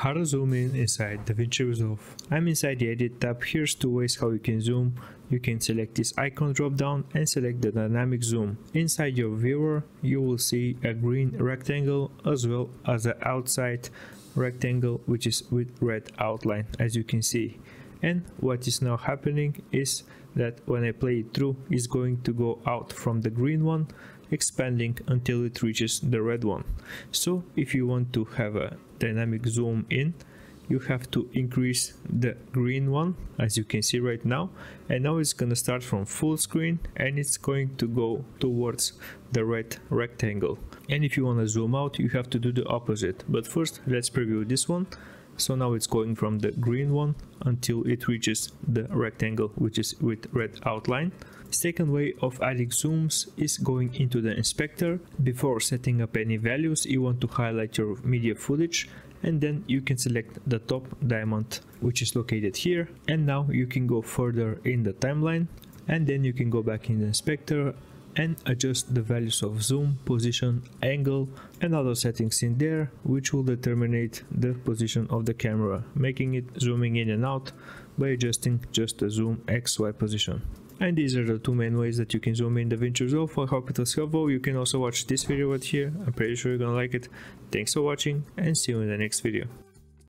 how to zoom in inside DaVinci Resolve. I'm inside the edit tab, here's two ways how you can zoom. You can select this icon drop down and select the dynamic zoom. Inside your viewer you will see a green rectangle as well as an outside rectangle which is with red outline as you can see. And what is now happening is that when I play it through it's going to go out from the green one expanding until it reaches the red one. So if you want to have a dynamic zoom in, you have to increase the green one as you can see right now. And now it's gonna start from full screen and it's going to go towards the red rectangle. And if you want to zoom out you have to do the opposite. But first let's preview this one so now it's going from the green one until it reaches the rectangle which is with red outline Second way of adding zooms is going into the inspector. Before setting up any values, you want to highlight your media footage and then you can select the top diamond which is located here and now you can go further in the timeline and then you can go back in the inspector and adjust the values of zoom, position, angle and other settings in there which will determine the position of the camera, making it zooming in and out by adjusting just the zoom XY position. And these are the two main ways that you can zoom in the DaVinci Resolve. I hope it was helpful. You can also watch this video right here. I'm pretty sure you're gonna like it. Thanks for watching and see you in the next video.